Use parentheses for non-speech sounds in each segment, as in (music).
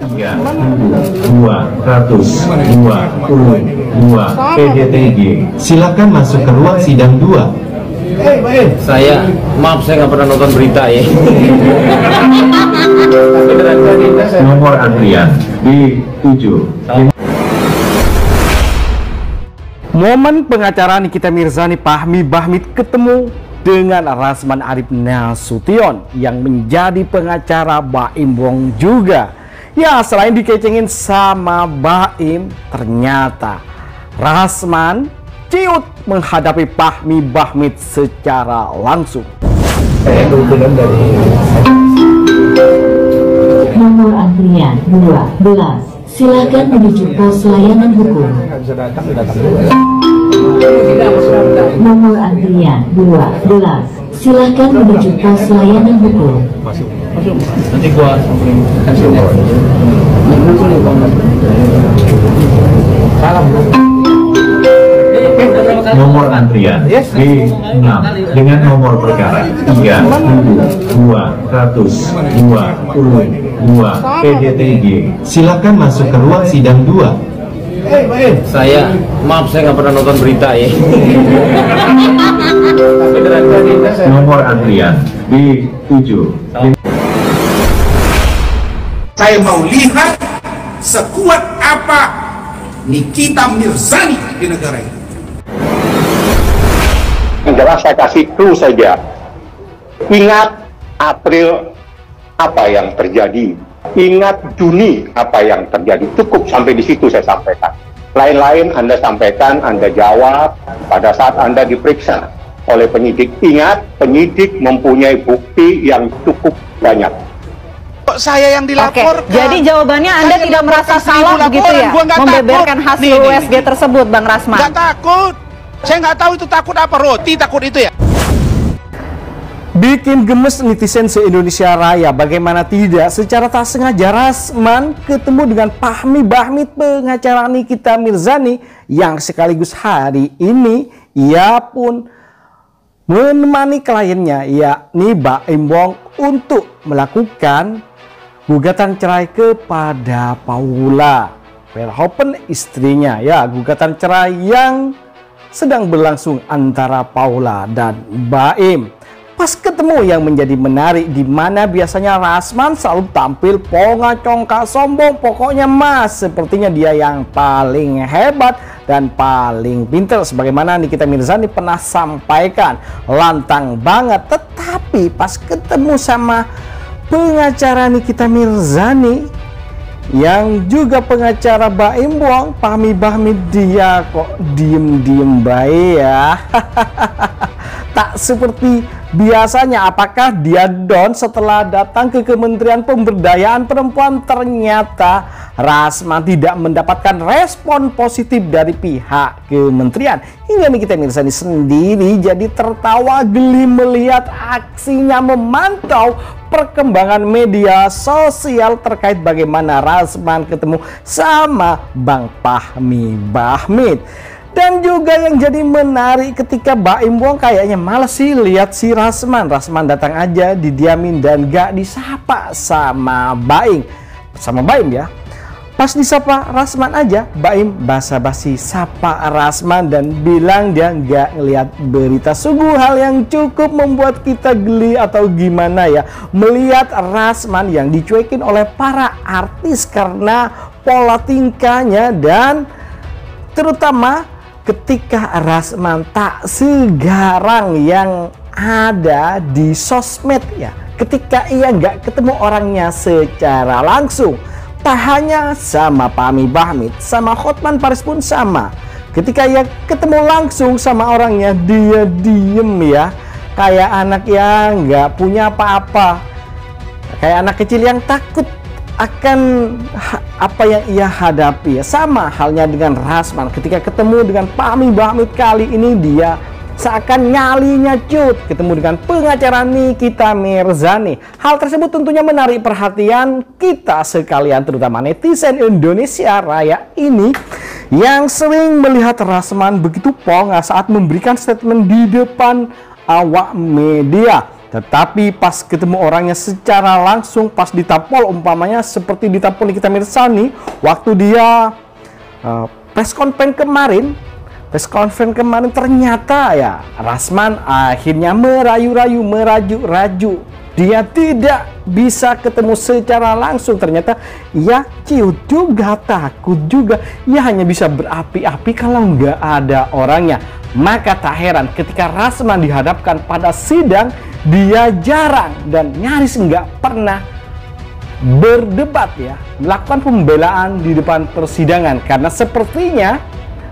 tiga dua ratus dua puluh dua PDTG. Silakan masuk ke ruang sidang dua. Saya, maaf saya nggak pernah nonton berita ya. (laughs) Nomor antrian di tujuh. Momen pengacara Nikita Mirzani Pahmi Bahmid ketemu dengan Rasman Arif Nasution yang menjadi pengacara Baim Wong juga. Ya selain dikecengin sama Baim, ternyata Rasman ciut menghadapi Pahmi Bahmid secara langsung. Nomor antrian 12. Silakan menuju pos layanan hukum. Nomor antrian 12. Silakan menuju pos layanan hukum. Nanti gua kasih nomor. Antrian di enam dengan nomor perkara tiga dua ratus dua puluh dua PDTG. Silakan masuk ke ruang sidang dua. Saya, maaf saya nggak pernah nonton berita ya. (laughs) Nomor antrian di tujuh. Saya mau lihat sekuat apa Nikita Mirzani di negara ini. Jelas saya kasih clue saja. Ingat April apa yang terjadi. Ingat Juni apa yang terjadi. Cukup sampai di situ saya sampaikan. Lain-lain Anda sampaikan, Anda jawab pada saat Anda diperiksa oleh penyidik. Ingat, penyidik mempunyai bukti yang cukup banyak. Kok saya yang Oke, dilaporkan? jadi jawabannya Anda Saya tidak merasa salah begitu ya? Membeberkan takut. hasil Nih, nih, USG nih. tersebut, Bang Rasman. Nggak takut. Saya nggak tahu itu takut apa roti takut itu ya. Bikin gemes netizen se-Indonesia Raya Bagaimana tidak secara tak sengaja Rasman ketemu dengan Pahmi Bahmid pengacara Nikita Mirzani Yang sekaligus hari ini ia pun menemani kliennya yakni Baim Wong untuk melakukan gugatan cerai kepada Paula Verhoeven istrinya ya gugatan cerai yang sedang berlangsung antara Paula dan Baim. Pas ketemu yang menjadi menarik di mana biasanya Rasman selalu tampil ponga congkak sombong pokoknya mas sepertinya dia yang paling hebat dan paling pintar sebagaimana Nikita Mirzani pernah sampaikan lantang banget. Tetapi pas ketemu sama pengacara Nikita Mirzani yang juga pengacara Baim Wong Pahmi Bahmi dia kok diem-diem baik ya (laughs) tak seperti biasanya apakah dia down setelah datang ke Kementerian Pemberdayaan Perempuan? Ternyata Rasman tidak mendapatkan respon positif dari pihak kementerian. Hingga Nikita Mirzani sendiri jadi tertawa geli melihat aksinya memantau perkembangan media sosial terkait bagaimana Rasman ketemu sama Bang Pahmi Bahmid dan juga yang jadi menarik ketika Baim Wong kayaknya males sih lihat si Rasman. Rasman datang aja didiamin dan gak disapa sama Baim. Sama Baim ya. Pas disapa Rasman aja, Baim basa-basi sapa Rasman dan bilang dia nggak ngelihat berita. Sungguh hal yang cukup membuat kita geli atau gimana ya. Melihat Rasman yang dicuekin oleh para artis karena pola tingkahnya dan terutama ketika Rasman tak segarang yang ada di sosmed ya ketika ia nggak ketemu orangnya secara langsung tak hanya sama Pami Bahmid sama Hotman Paris pun sama. Ketika ia ketemu langsung sama orangnya dia diem ya. Kayak anak yang nggak punya apa-apa. Kayak anak kecil yang takut akan apa yang ia hadapi. Sama halnya dengan Rasman. Ketika ketemu dengan Pami Bahmid kali ini dia seakan nyalinya cut. Ketemu dengan pengacara Nikita Mirzani. Hal tersebut tentunya menarik perhatian kita sekalian terutama netizen Indonesia Raya ini yang sering melihat Rasman begitu ponga saat memberikan statement di depan awak media Tetapi pas ketemu orangnya secara langsung, pas ditampol umpamanya seperti ditampol Nikita Mirzani, waktu dia uh, press conference kemarin, press conference kemarin ternyata ya Rasman akhirnya merayu-rayu, meraju-raju. Dia tidak bisa ketemu secara langsung. Ternyata ya ciut juga, takut juga. Ya hanya bisa berapi-api kalau nggak ada orangnya. Maka tak heran ketika Rasman dihadapkan pada sidang, dia jarang dan nyaris nggak pernah berdebat ya, melakukan pembelaan di depan persidangan karena sepertinya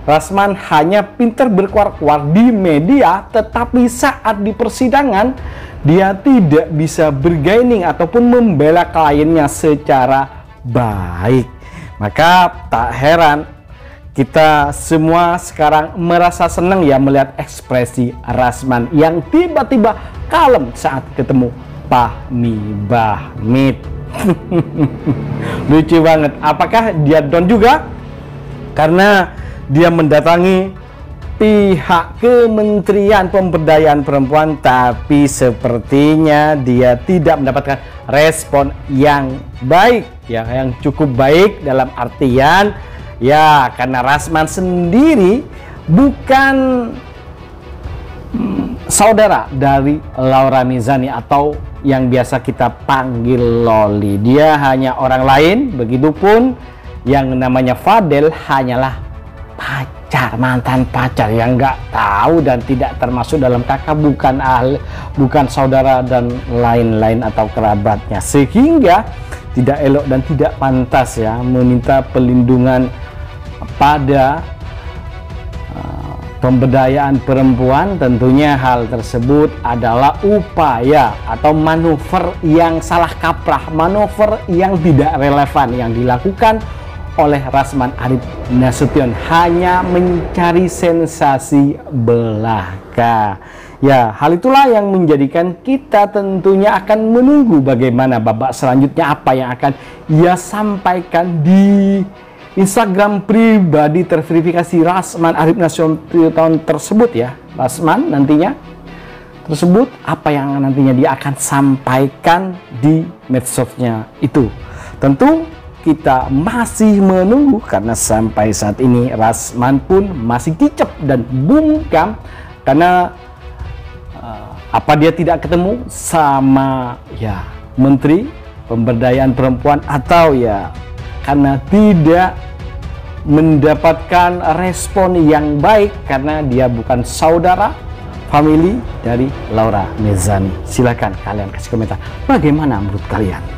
Rasman hanya pinter berkuar-kuar di media, tetapi saat di persidangan dia tidak bisa bergaining ataupun membela kliennya secara baik. Maka tak heran kita semua sekarang merasa senang ya melihat ekspresi Rasman yang tiba-tiba kalem saat ketemu Pahmi Bahmit. (laughs) Lucu banget. Apakah dia down juga? Karena dia mendatangi pihak Kementerian Pemberdayaan Perempuan tapi sepertinya dia tidak mendapatkan respon yang baik ya yang cukup baik dalam artian ya karena Rasman sendiri bukan hmm, saudara dari Laura Mizani atau yang biasa kita panggil Loli. Dia hanya orang lain begitupun yang namanya Fadel hanyalah pacar mantan pacar yang nggak tahu dan tidak termasuk dalam kakak bukan ahli bukan saudara dan lain-lain atau kerabatnya. Sehingga tidak elok dan tidak pantas ya meminta pelindungan pada uh, pemberdayaan perempuan. Tentunya hal tersebut adalah upaya atau manuver yang salah kaprah manuver yang tidak relevan yang dilakukan oleh Rasman Arif Nasution hanya mencari sensasi belaka. Ya, hal itulah yang menjadikan kita tentunya akan menunggu bagaimana babak selanjutnya apa yang akan ia sampaikan di Instagram pribadi terverifikasi Rasman Arif Nasution tersebut ya. Rasman nantinya tersebut apa yang nantinya dia akan sampaikan di medsosnya itu. Tentu kita masih menunggu karena sampai saat ini Rasman pun masih kicep dan bungkam karena uh, apa dia tidak ketemu sama ya menteri pemberdayaan perempuan atau ya karena tidak mendapatkan respon yang baik karena dia bukan saudara family dari Laura Mezani. Silakan kalian kasih komentar bagaimana menurut kalian.